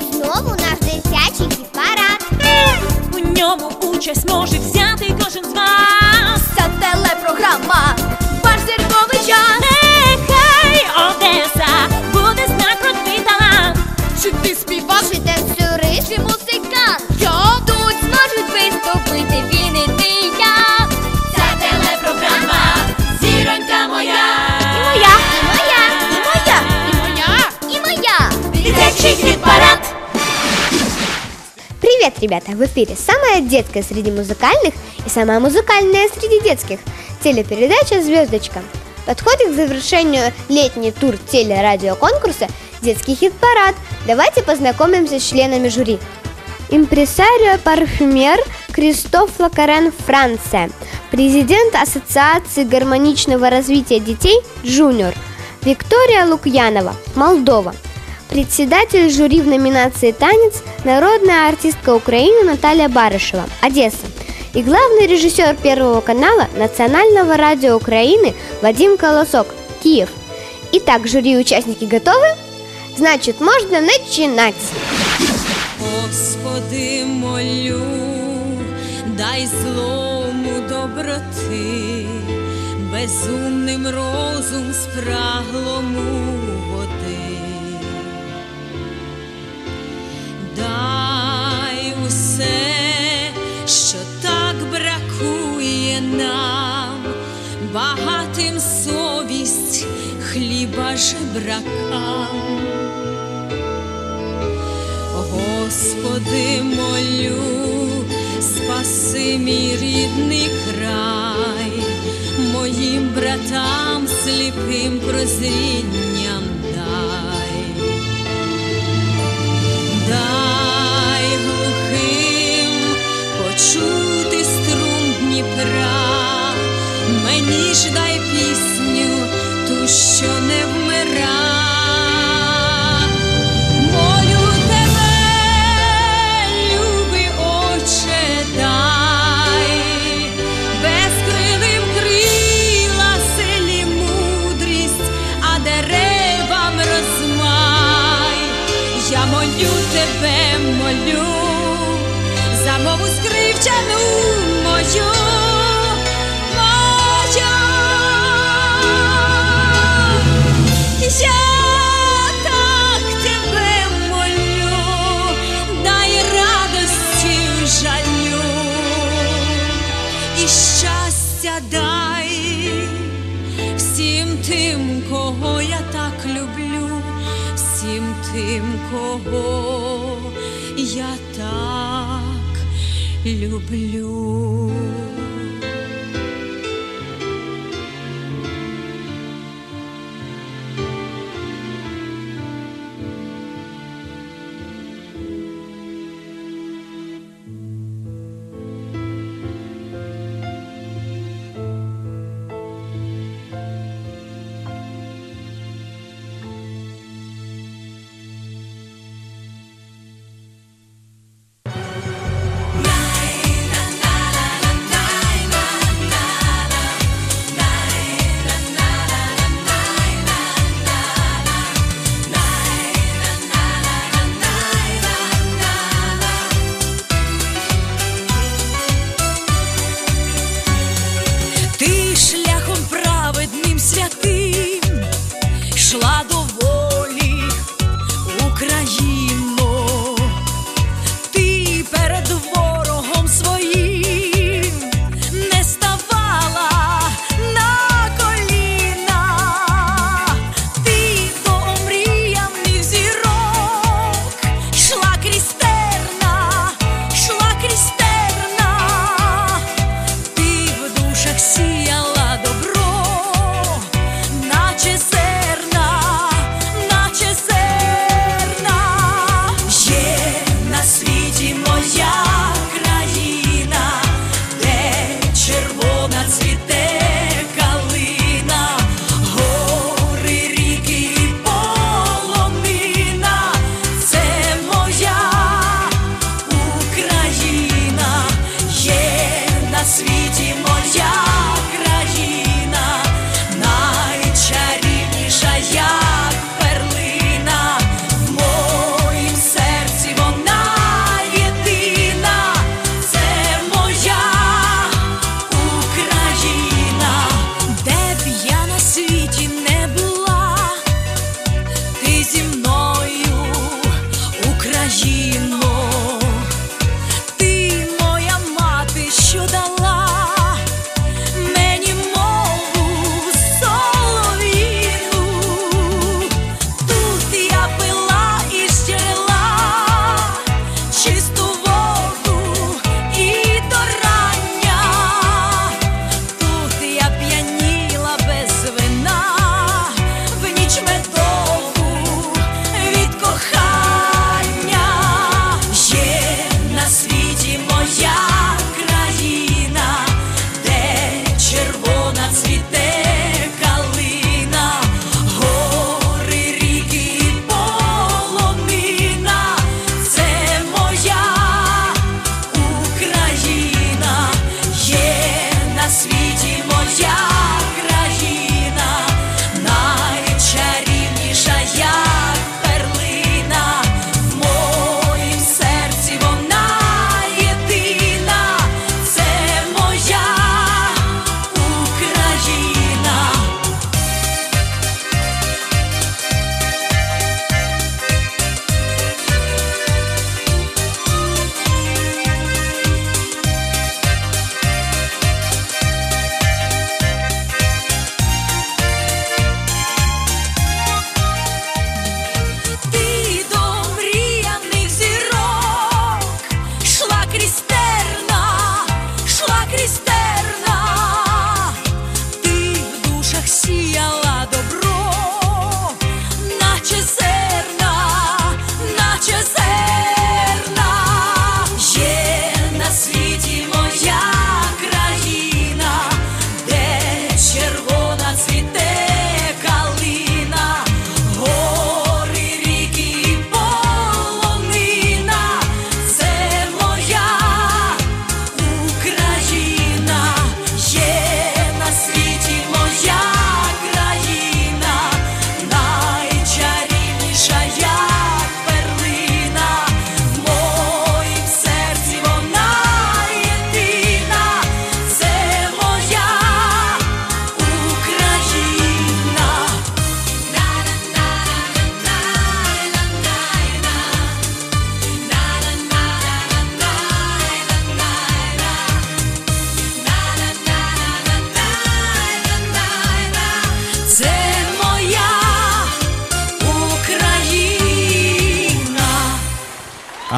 є знову наш дитячий хіт-парад. У ньому участь може взяти кожен з вас. Ця телепрограма, час. Нехай Одеса буде знать про твій талант. Чи ти співак, Чи танцюрист? чи музикант? Я тут зможуть виступити він Дитячий хіт-парад. Привет, ребята! В эфире самая детская среди музыкальных и самая музыкальная среди детских телепередача «Звездочка». Подходит к завершению летний тур телерадиоконкурса «Детский хит-парад». Давайте познакомимся с членами жюри. Импресарио-парфюмер Кристоф Лакарен, Франция. Президент Ассоциации гармоничного развития детей «Джуниор». Виктория Лукьянова, Молдова. Председатель жюри в номинации «Танец» народная артистка Украины Наталья Барышева, Одесса. И главный режиссер Первого канала Национального радио Украины Вадим Колосок, Киев. Итак, жюри и участники готовы? Значит, можно начинать. Господи, молю, дай злому доброти, безумним розум спраглому Дай усе, що так бракує нам, багатим совість, хліба жебракам. Господи, молю, спаси мій рідний край, моїм братам сліпим прозрінням мені ж дай пісню, ту, що не вмира. Молю тебе, любий Отче, дай, безкрилим крила, силі мудрість, а деревам розмай. Я молю тебе, молю, за мову скривчену мою. Дай всім тим, кого я так люблю, всім тим, кого я так люблю.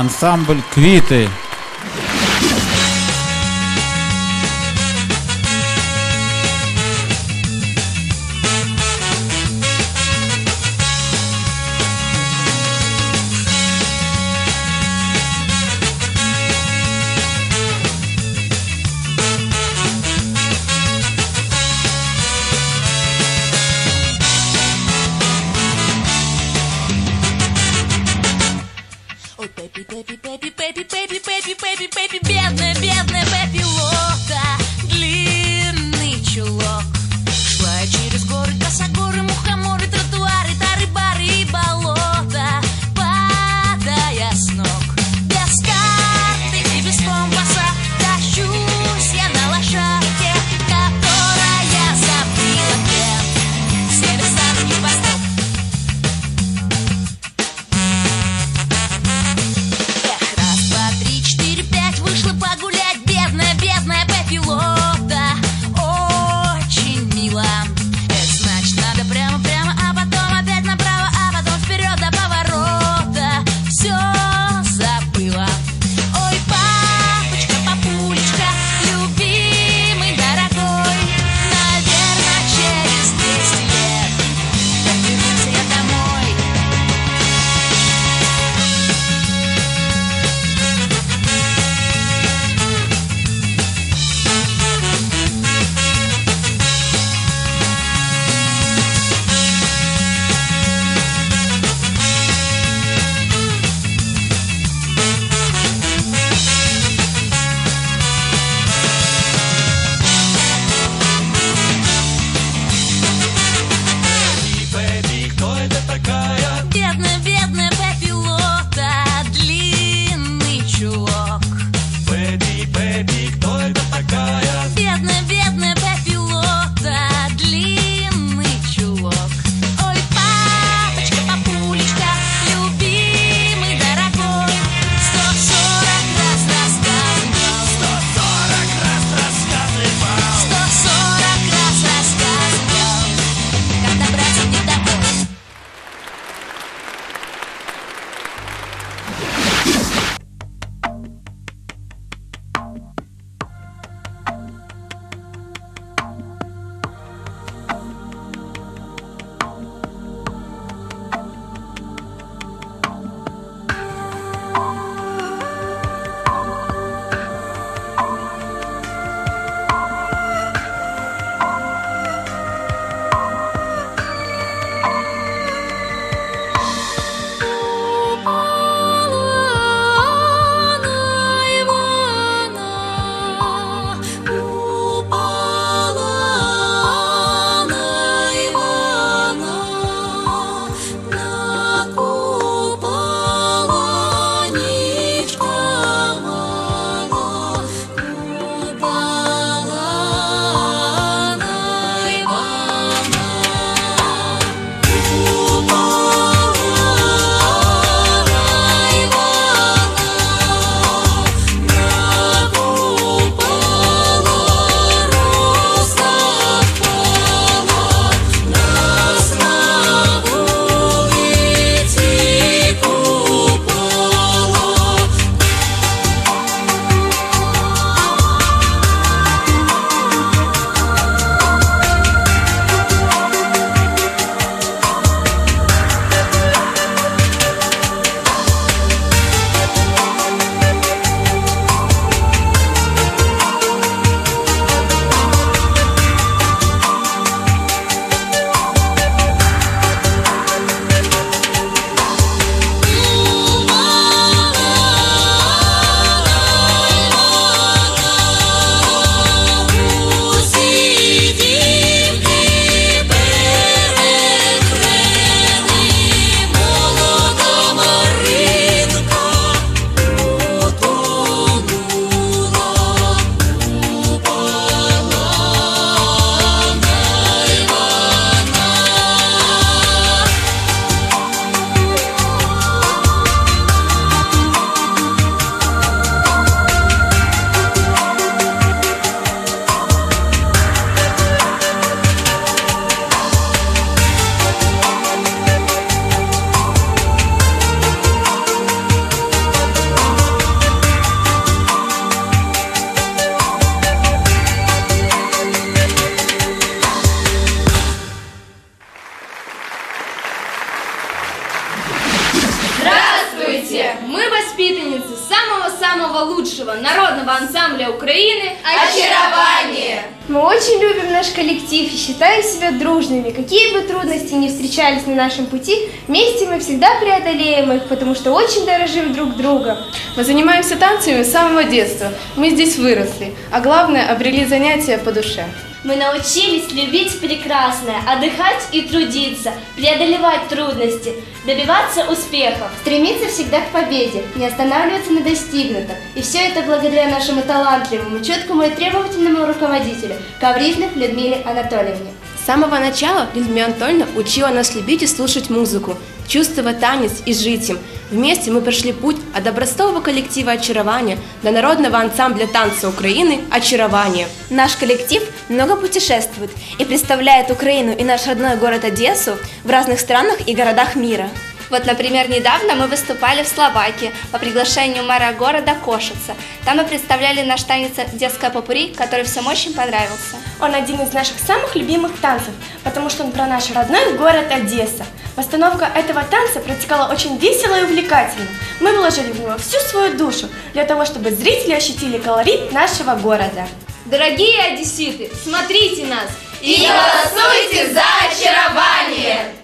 Ансамбль Квіти. Дружными. Какие бы трудности ни встречались на нашем пути, вместе мы всегда преодолеем их, потому что очень дорожим друг другом. Мы занимаемся танцами с самого детства. Мы здесь выросли, а главное, обрели занятия по душе. Мы научились любить прекрасное, отдыхать и трудиться, преодолевать трудности, добиваться успехов. Стремиться всегда к победе, не останавливаться на достигнутом. И все это благодаря нашему талантливому, четкому и требовательному руководителю Коврижных Людмиле Анатольевне. Самого начала Людмила Анатольевна учила нас любить и слушать музыку, чувствовать танец и жить им. Вместе мы прошли путь от образцового коллектива «Очарование» до народного ансамбля танца Украины «Очарование». Наш коллектив много путешествует и представляет Украину и наш родной город Одессу в разных странах и городах мира. Вот, например, недавно мы выступали в Словакии по приглашению мэра города Кошица. Там мы представляли наш танец «Детская попури», который всем очень понравился. Он один из наших самых любимых танцев, потому что он про наш родной город Одесса. Постановка этого танца протекала очень весело и увлекательно. Мы вложили в него всю свою душу для того, чтобы зрители ощутили колорит нашего города. Дорогие одесситы, смотрите нас! И голосуйте за очарование!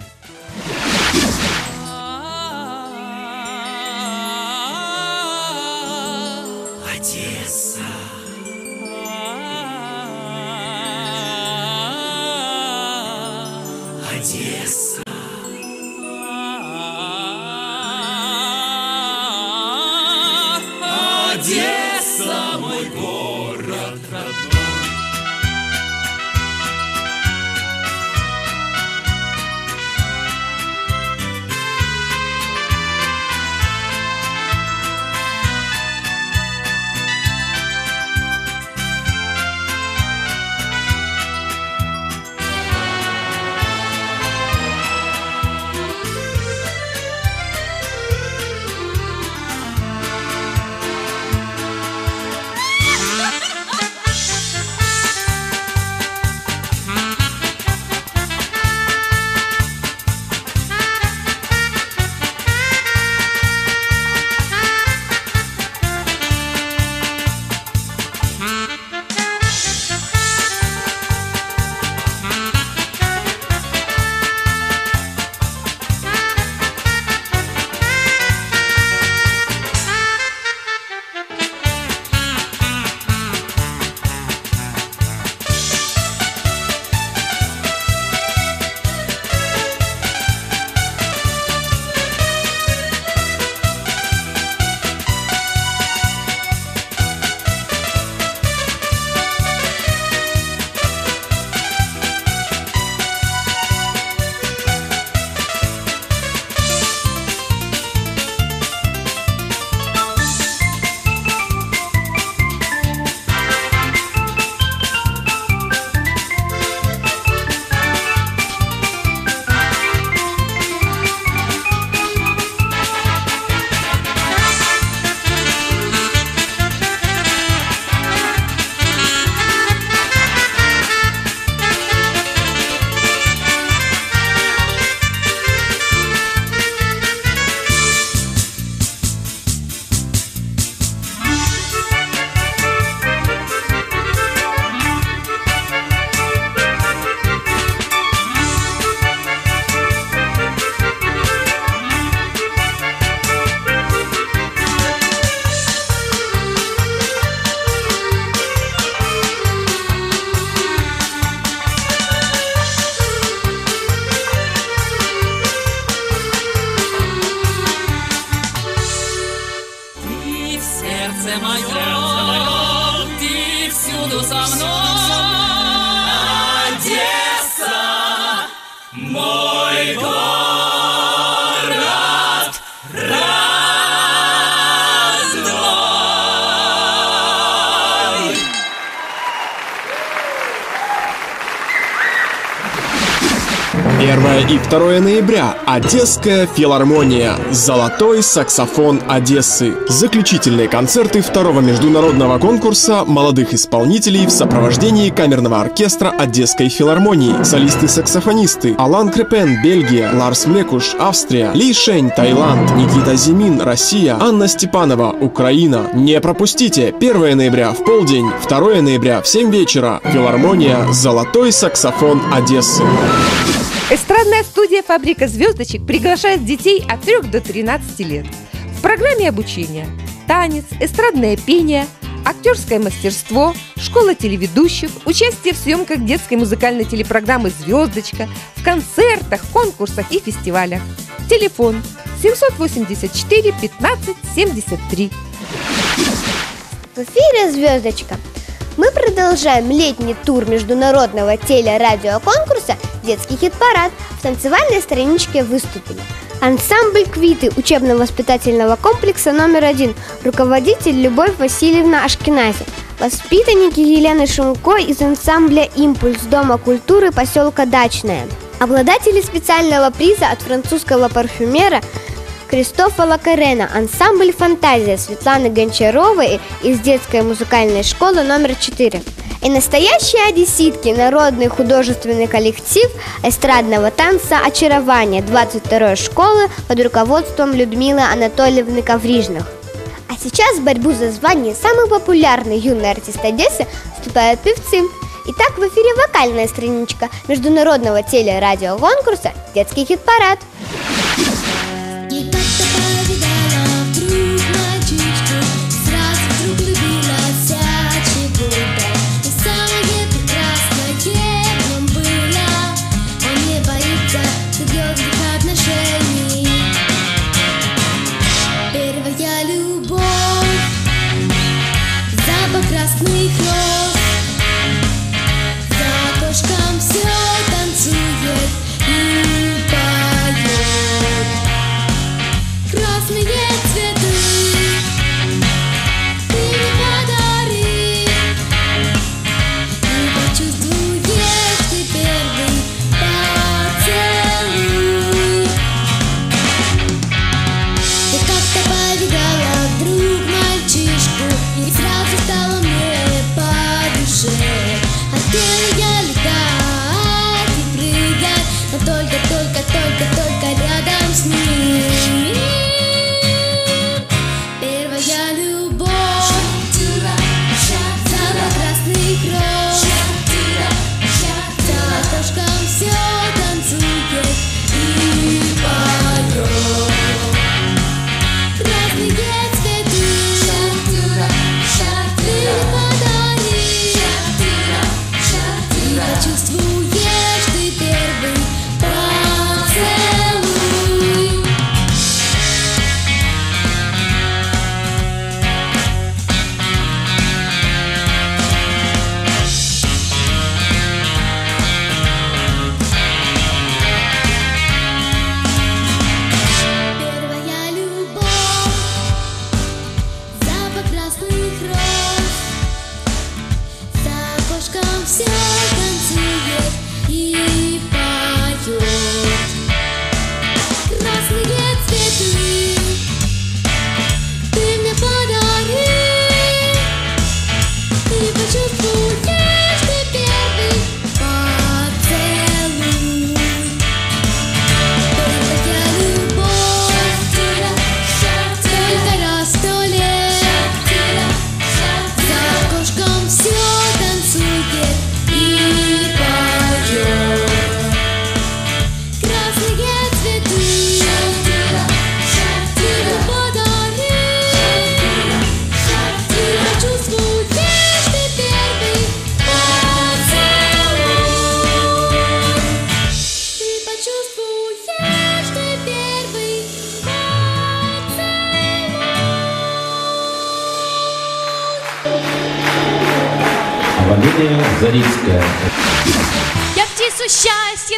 1 и 2 ноября. Одесская филармония. Золотой саксофон Одессы. Заключительные концерты второго международного конкурса молодых исполнителей в сопровождении камерного оркестра Одесской филармонии. Солисты-саксофонисты Алан Крепен, Бельгия, Ларс Млекуш, Австрия, Ли Шень, Таиланд, Никита Зимин, Россия, Анна Степанова, Украина. Не пропустите! 1 ноября в полдень, 2 ноября в 7 вечера. Филармония «Золотой саксофон Одессы». Эстрадная студия «Фабрика звездочек» приглашает детей от 3 до 13 лет. В программе обучения танец, эстрадное пение, актерское мастерство, школа телеведущих, участие в съемках детской музыкальной телепрограммы «Звездочка», в концертах, конкурсах и фестивалях. Телефон 784 15 73. В эфире «Звездочка». Мы продолжаем летний тур международного телерадиоконкурса «Детский хит-парад». В танцевальной страничке выступили Ансамбль «Квиты» учебно-воспитательного комплекса номер один, руководитель Любовь Васильевна Ашкенази, воспитанники Елены Шумко из ансамбля «Импульс» Дома культуры поселка Дачная, обладатели специального приза от французского парфюмера Кристофа Лакарена, ансамбль «Фантазия» Светланы Гончаровой из детской музыкальной школы номер 4. И настоящие одесситки, народный художественный коллектив эстрадного танца «Очарование» 22 школы под руководством Людмилы Анатольевны Коврижных. А сейчас в борьбу за звание самый популярный юный артист Одессы вступают певцы. Итак, в эфире вокальная страничка международного телерадиоконкурса «Детский хит-парад».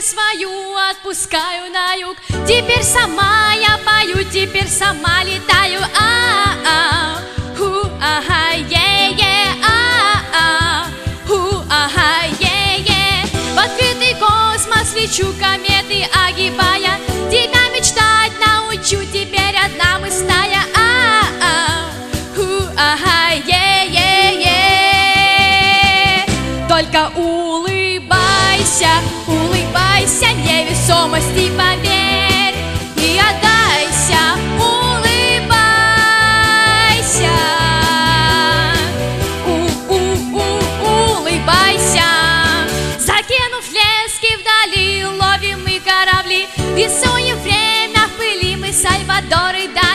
свою отпускаю на юг. Теперь сама я пою, теперь сама летаю. А-а-а, ху-а-ха, е-е, а-а, ху-а-ха, е-е. В открытый космос лечу, кометы огибая. Тебя мечтать научу, теперь одна мы станем. невесомости поверь и отдайся, улыбайся. У улыбайся. Закинув лески вдали, ловим мы корабли, рисуем время в пыли, мы Сальвадоры. и.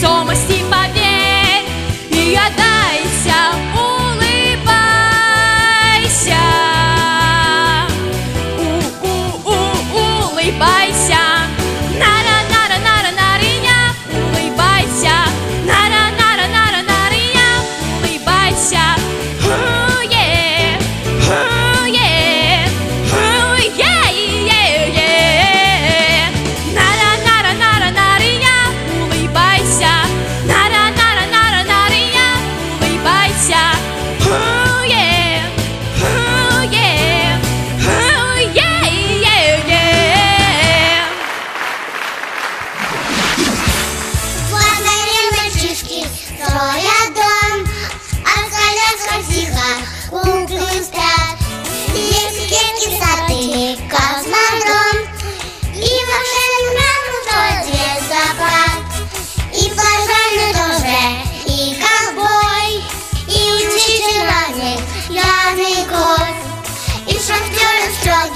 soma-se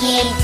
Thank you.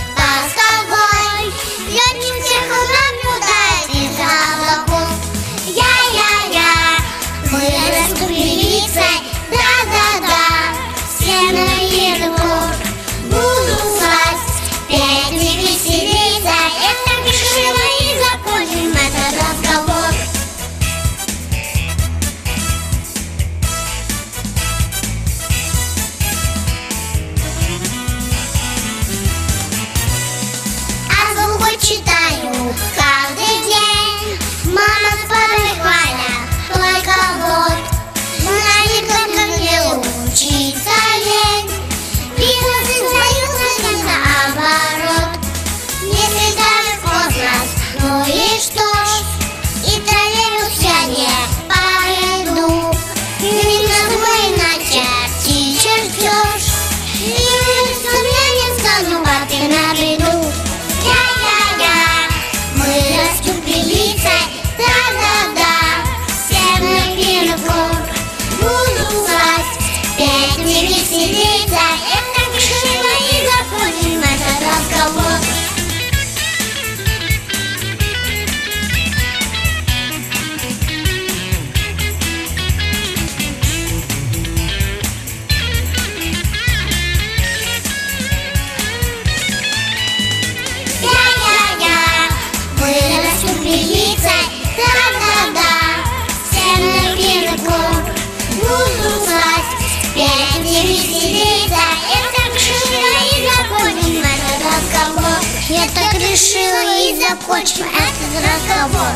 Я так решила и закончу этот разговор.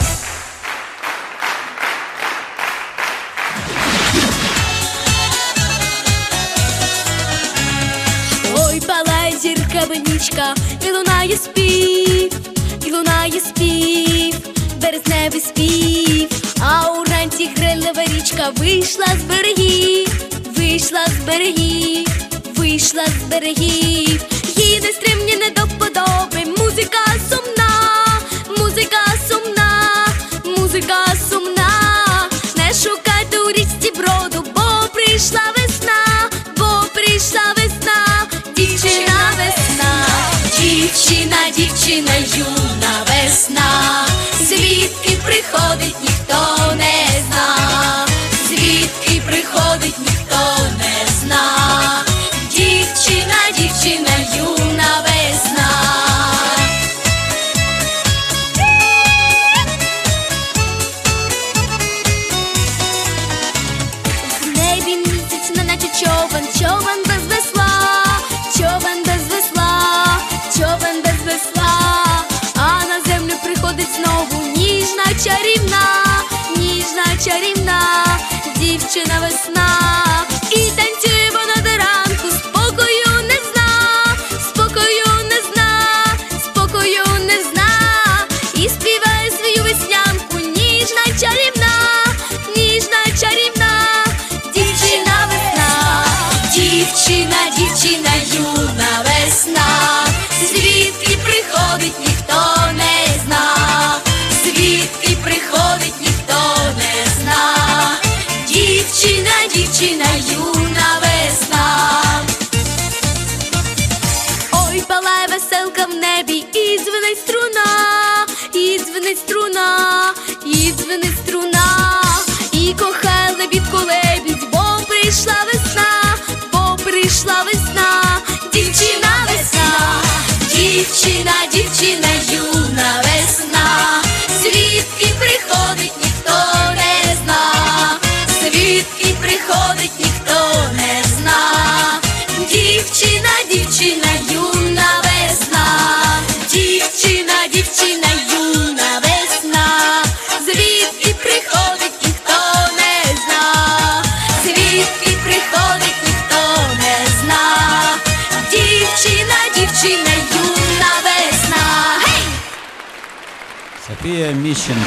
Ой, палає зірка венічка, і лунає спів, і лунає спів, березневий спів, а уранці грилева річка вийшла з берегів, вийшла з берегів, вийшла з берегів її не стримні не до. Музика сумна, музика сумна, музика сумна, не шукайте у річці броду, бо прийшла весна, бо прийшла весна, дівчина весна, дівчина, дівчина, юна весна, звідки приходить ніхто не знає. Дівчина весна. І дівчина весна, дівчина, дівчина, юна весна, София Мищенко.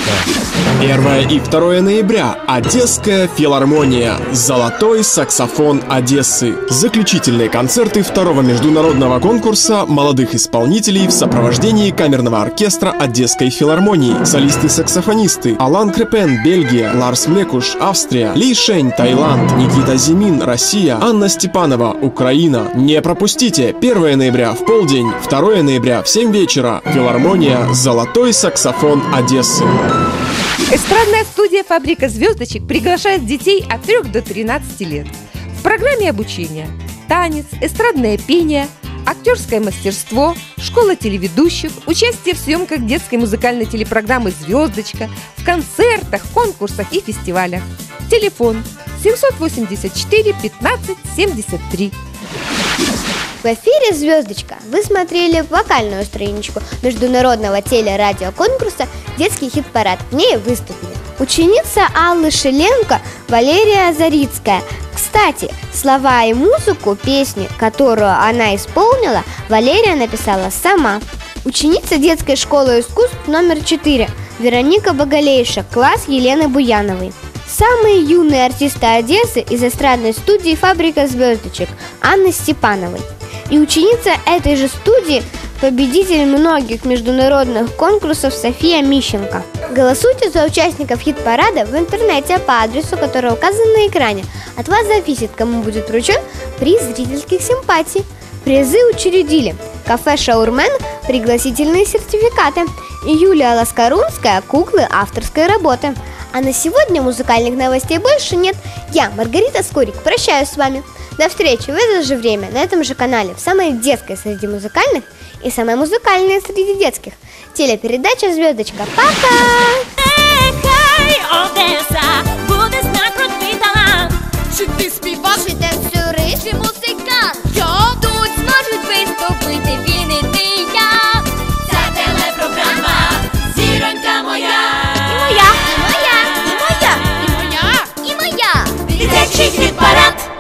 1 и 2 ноября. Одесская филармония. Золотой саксофон Одессы. Заключительные концерты второго международного конкурса молодых исполнителей в сопровождении камерного оркестра Одесской филармонии. Солисты-саксофонисты Алан Крепен, Бельгия, Ларс Млекуш, Австрия, Ли Шень, Таиланд, Никита Зимин, Россия, Анна Степанова, Украина. Не пропустите! 1 ноября в полдень, 2 ноября в 7 вечера. Филармония «Золотой саксофон Одессы». Эстрадная студия «Фабрика звездочек» приглашает детей от 3 до 13 лет. В программе обучения танец, эстрадное пение, актерское мастерство, школа телеведущих, участие в съемках детской музыкальной телепрограммы «Звездочка», в концертах, конкурсах и фестивалях. Телефон 784 15 73. В эфире «Звездочка» вы смотрели вокальную страничку международного телерадиоконкурса «Детский хит-парад». В ней выступили ученица Аллы Шеленко Валерия Зарицкая. Кстати, слова и музыку песни, которую она исполнила, Валерия написала сама. Ученица детской школы искусств номер 4 Вероника Боголейша, класс Елены Буяновой. Самые юные артисты Одессы из эстрадной студии «Фабрика звездочек» Анны Степановой. И ученица этой же студии, победитель многих международных конкурсов София Мищенко. Голосуйте за участников хит-парада в интернете по адресу, который указан на экране. От вас зависит, кому будет вручен приз зрительских симпатий. Призы учредили кафе «Шаурмен» пригласительные сертификаты и Юлия Ласкарунская куклы авторской работы. А на сегодня музыкальных новостей больше нет. Я, Маргарита Скорик, прощаюсь с вами. До встречи в это же время на этом же канале, в самой детской среди музыкальных и самой музыкальной среди детских. Телепередача «Звездочка». Пока! Хай, Одеса, буде знак про твій талант. Чи ти співак, чи танцюрист, чи музикант? Що тут зможуть виступити він і ти і я? Це телепрограма Зіронька моя. І моя, і моя, і моя, і моя, і моя. Дитячий хіт-парад.